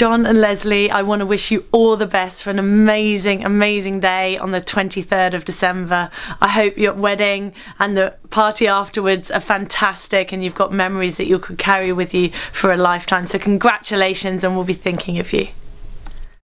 John and Lesley, I want to wish you all the best for an amazing, amazing day on the 23rd of December. I hope your wedding and the party afterwards are fantastic and you've got memories that you could carry with you for a lifetime. So, congratulations, and we'll be thinking of you.